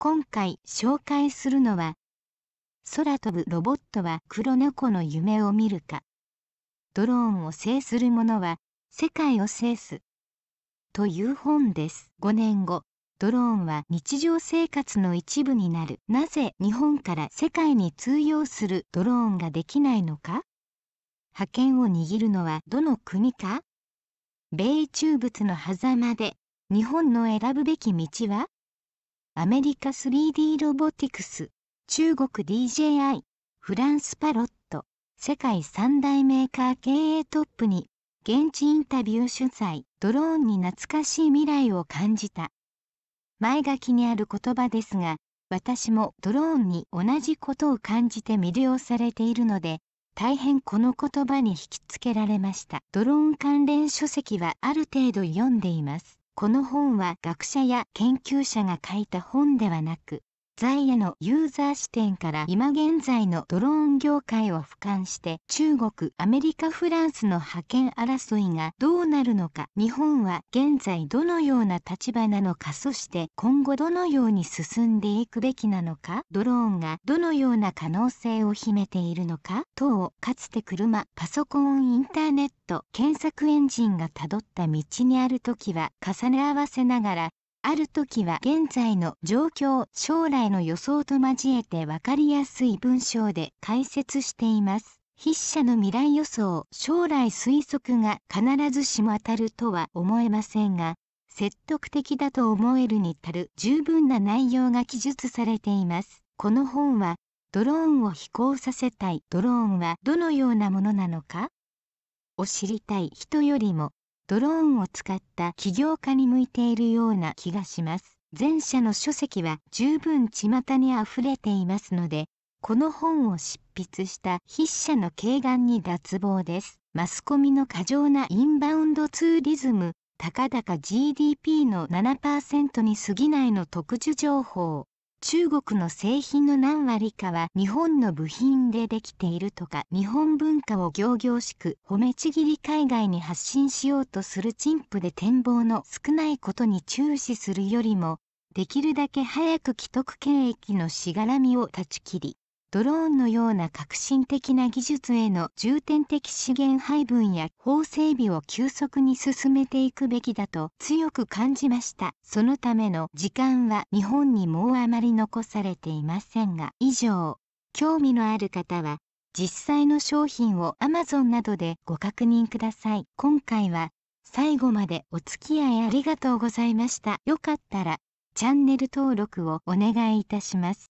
今回紹介するのは空飛ぶロボットは黒猫の夢を見るかドローンを制する者は世界を制すという本です。5年後ドローンは日常生活の一部になる。なぜ日本から世界に通用するドローンができないのか覇権を握るのはどの国か米中物の狭間で日本の選ぶべき道はアメリカ 3D ロボティクス中国 DJI フランスパロット世界三大メーカー経営トップに現地インタビュー取材ドローンに懐かしい未来を感じた。前書きにある言葉ですが私もドローンに同じことを感じて魅了されているので大変この言葉に引きつけられました。ドローン関連書籍はある程度読んでいます。この本は学者や研究者が書いた本ではなく在野のユーザー視点から今現在のドローン業界を俯瞰して中国アメリカフランスの覇権争いがどうなるのか日本は現在どのような立場なのかそして今後どのように進んでいくべきなのかドローンがどのような可能性を秘めているのか等かつて車パソコンインターネット検索エンジンがたどった道にある時は重ね合わせながらある時は現在の状況将来の予想と交えて分かりやすい文章で解説しています。筆者の未来予想将来推測が必ずしも当たるとは思えませんが説得的だと思えるに足る十分な内容が記述されています。この本はドローンを飛行させたい。ドローンはどのようなものなのか？を知りたい。人よりもドローンを使った起業家に向いているような気がします。前者の書籍は十分巷に溢れていますので、この本を執筆した筆者の軽眼に脱帽です。マスコミの過剰なインバウンドツーリズム、たかだか GDP の7%に過ぎないの特殊情報。中国の製品の何割かは日本の部品でできているとか日本文化を行々しく褒めちぎり海外に発信しようとする陳腐で展望の少ないことに注視するよりもできるだけ早く既得権益のしがらみを断ち切りドローンのような革新的な技術への重点的資源配分や法整備を急速に進めていくべきだと強く感じました。そのための時間は日本にもうあまり残されていませんが、以上、興味のある方は実際の商品を Amazon などでご確認ください。今回は最後までお付き合いありがとうございました。よかったらチャンネル登録をお願いいたします。